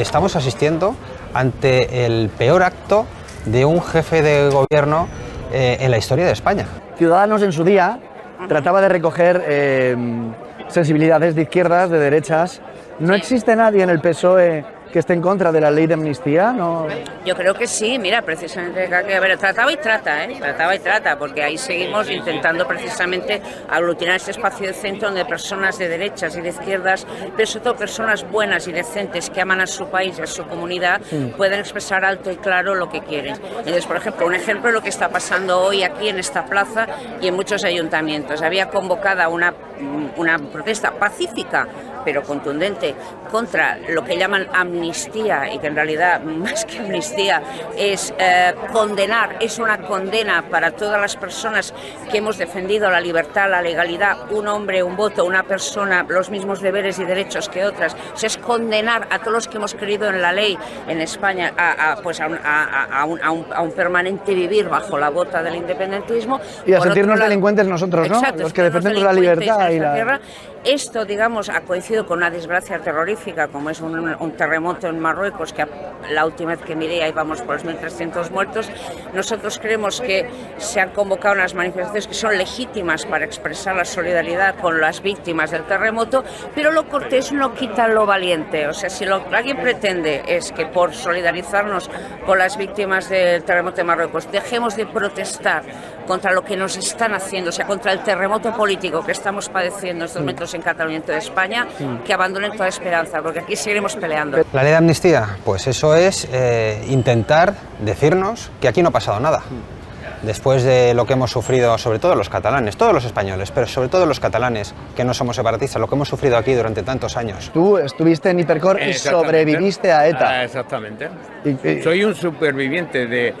estamos asistiendo ante el peor acto de un jefe de gobierno eh, en la historia de España. Ciudadanos en su día trataba de recoger eh, sensibilidades de izquierdas, de derechas. ¿No existe nadie en el PSOE que esté en contra de la ley de amnistía? ¿No? Yo creo que sí, mira, precisamente, a ver, trataba y trata, ¿eh? trataba y trata, porque ahí seguimos intentando precisamente aglutinar este espacio de centro donde personas de derechas y de izquierdas, pero sobre todo personas buenas y decentes que aman a su país y a su comunidad, pueden expresar alto y claro lo que quieren. Entonces, por ejemplo, un ejemplo de lo que está pasando hoy aquí en esta plaza y en muchos ayuntamientos. Había convocada una, una protesta pacífica pero contundente contra lo que llaman amnistía y que en realidad más que amnistía es eh, condenar, es una condena para todas las personas que hemos defendido la libertad, la legalidad, un hombre, un voto, una persona, los mismos deberes y derechos que otras, es condenar a todos los que hemos creído en la ley en España a, pues a, un, a, un, a, un, permanente vivir bajo la bota del independentismo. Y a sentirnos delincuentes nosotros, ¿no? los que defendemos la libertad y la... Esto, digamos, ha coincidido con una desgracia terrorífica, como es un, terremoto en Marruecos, que la última vez que miré ahí vamos por los 1.300 muertos. Nosotros creemos que se han convocado unas manifestaciones que son legítimas para expresar la solidaridad con las víctimas del terremoto, pero lo cortés no quita lo valiente. O sea, si alguien pretende es que por solidarizarnos con las víctimas del terremoto de Marruecos dejemos de protestar contra lo que nos están haciendo, o sea, contra el terremoto político que estamos padeciendo estos momentos en Cataluña y en España, que abandonen toda esperanza, porque aquí seguiremos peleando. La ley de amnistía, pues eso es eh, intentar decirnos que aquí no ha pasado nada. Después de lo que hemos sufrido, sobre todo los catalanes, todos los españoles, pero sobre todo los catalanes, que no somos separatistas, lo que hemos sufrido aquí durante tantos años. Tú estuviste en Hipercor y sobreviviste a ETA. Ah, exactamente. Soy un superviviente de,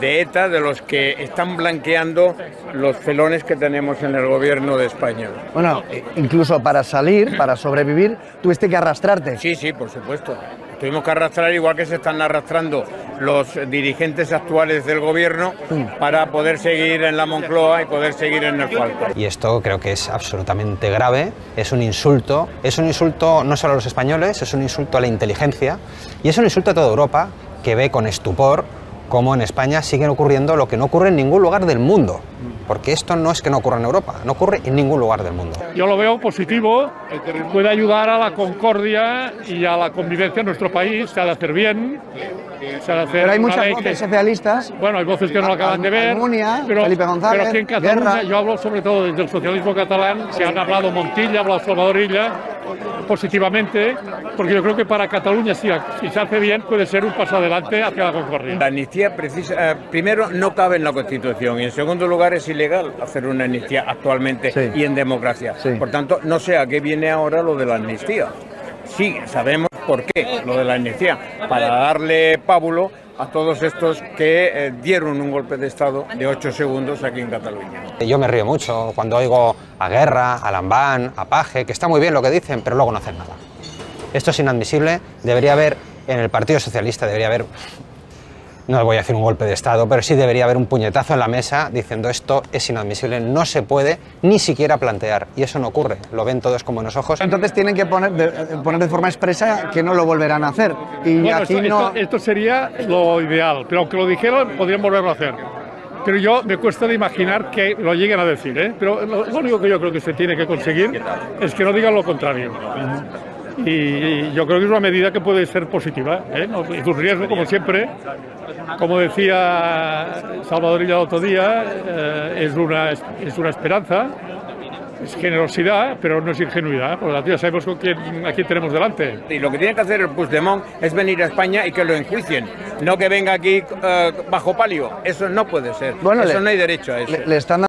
de ETA, de los que están blanqueando los felones que tenemos en el gobierno de España. Bueno, incluso para salir, para sobrevivir, tuviste que arrastrarte. Sí, sí, por supuesto. Tuvimos que arrastrar igual que se están arrastrando los dirigentes actuales del gobierno para poder seguir en la Moncloa y poder seguir en el Falco. Y esto creo que es absolutamente grave, es un insulto, es un insulto no solo a los españoles, es un insulto a la inteligencia y es un insulto a toda Europa que ve con estupor cómo en España siguen ocurriendo lo que no ocurre en ningún lugar del mundo. Porque esto no es que no ocurra en Europa, no ocurre en ningún lugar del mundo. Yo lo veo positivo, puede ayudar a la concordia y a la convivencia en nuestro país, se ha de hacer bien, se ha de hacer Pero hay muchas voces socialistas. Bueno, hay voces que no lo acaban de ver. pero, Felipe González, pero aquí en Cataluña, yo hablo sobre todo desde el socialismo catalán, se han hablado Montilla, ha hablado Salvador Illa, positivamente, porque yo creo que para Cataluña, si, si, se hace bien, puede ser un paso adelante hacia la concordia. La amnistía, precisa, eh, primero, no cabe en la Constitución y en segundo lugar es ilegal hacer una amnistía actualmente y en democracia. Por tanto, no sé a qué viene ahora lo de la amnistía. Sí, sabemos por qué lo de la amnistía, para darle pábulo a todos estos que eh, dieron un golpe de Estado de 8 segundos aquí en Cataluña. Yo me río mucho cuando oigo a Guerra, a Lambán, a Paje, que está muy bien lo que dicen, pero luego no hacen nada. Esto es inadmisible, debería haber, en el Partido Socialista debería haber no voy a decir un golpe de Estado, pero sí debería haber un puñetazo en la mesa diciendo esto es inadmisible, no se puede ni siquiera plantear. Y eso no ocurre, lo ven todos como los ojos. Entonces tienen que poner de, poner de forma expresa que no lo volverán a hacer. Y aquí esto, no... esto, esto sería lo ideal, pero aunque lo dijeran, podrían volverlo a hacer. Pero yo me cuesta de imaginar que lo lleguen a decir, ¿eh? Pero lo, lo único que yo creo que se tiene que conseguir es que no digan lo contrario. Y, y, yo creo que es una medida que puede ser positiva. ¿eh? No, y un riesgo, como siempre, como decía Salvador Illa el otro día, eh, es, una, es una esperanza, es generosidad, pero no es ingenuidad, porque ya sabemos con quién, a quién tenemos delante. Y lo que tiene que hacer el Puigdemont es venir a España y que lo enjuicien, no que venga aquí uh, bajo palio. Eso no puede ser. Bueno, eso le, no hay derecho a eso. Le, le están